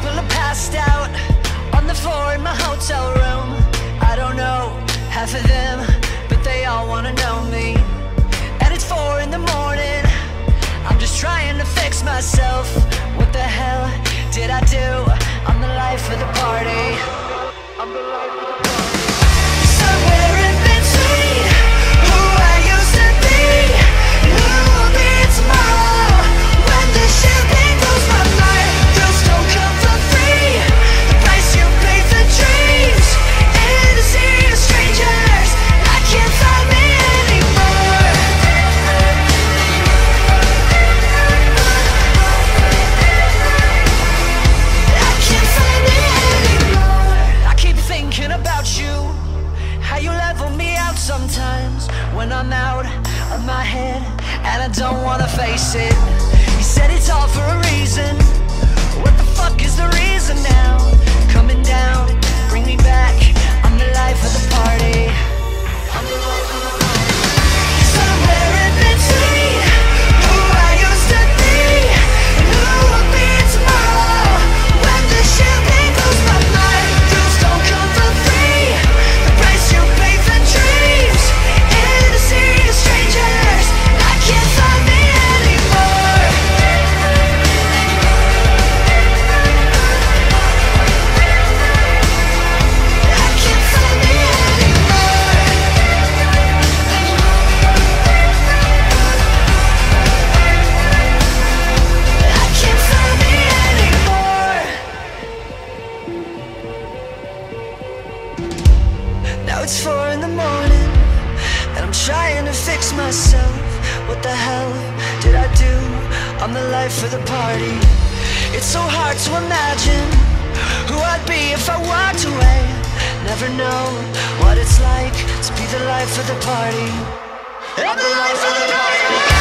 people are passed out on the floor in my hotel room. when I'm out of my head and I don't wanna face it. he said it's all for a reason. Now it's four in the morning And I'm trying to fix myself. What the hell did I do? I'm the life of the party. It's so hard to imagine Who I'd be if I walked away. Never know what it's like To be the life of the party. I'm the life of the party.